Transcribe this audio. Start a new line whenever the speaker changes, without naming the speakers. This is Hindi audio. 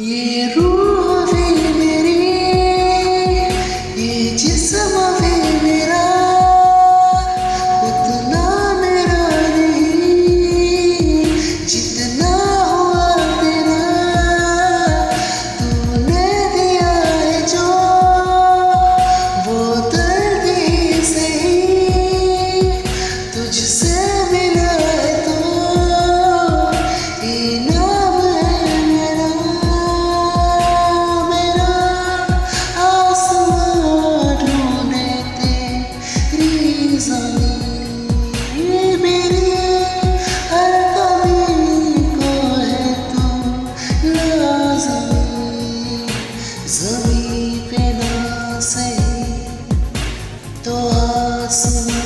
Yeru. हँसी पे से तो आसमां